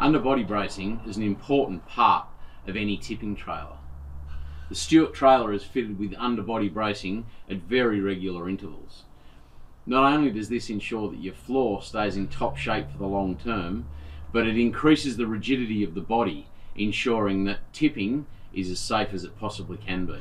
Underbody bracing is an important part of any tipping trailer. The Stewart trailer is fitted with underbody bracing at very regular intervals. Not only does this ensure that your floor stays in top shape for the long term, but it increases the rigidity of the body, ensuring that tipping is as safe as it possibly can be.